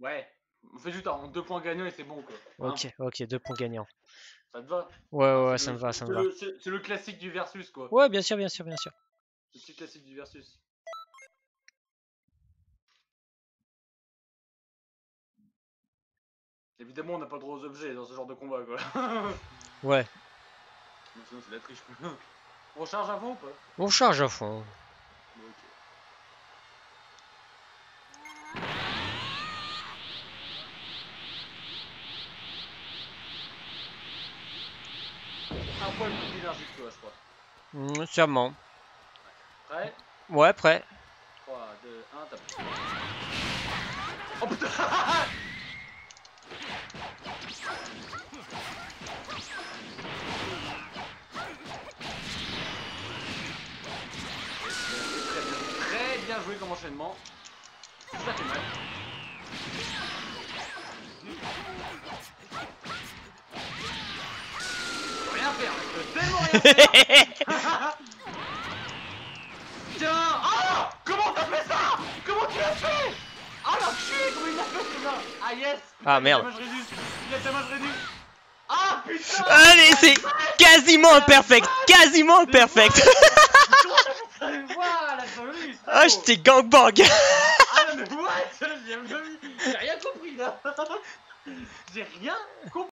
Ouais. On fait juste en deux points gagnants et c'est bon quoi. Hein, Ok, ok, deux points gagnants. ça te va? Ouais, ouais, ouais, C'est ça le- me va, ça me c'est va. le- C'est c'est le classique du versus quoi. Ouais, bien sûr, bien sûr, bien sûr. Le petit classique du versus. Évidemment, on n'a pas le droit aux objets dans ce genre de combat quoi. Ouais. Non, sinon, c'est la triche. on charge avant ou pas? On charge à fond. Un poil plus que toi, je crois. Mm, sûrement. Prêt? Ouais, prêt. 3, 2, 1, tape. Oh putain Très bien, très bien joué comme enchaînement. Je rien faire. Tiens Ah Comment t'as fait ça Comment tu l'as fait Ah l'enculé Comment il l'a fait celui-là Ah yes Ah, merde. Il a damage réduit Ah putain Allez, c'est quasiment perfect. Quasiment perfect. T'as fait ça Voilà, Ah, je t'ai gangbang. Ah mais what J'ai rien compris là J'ai rien compris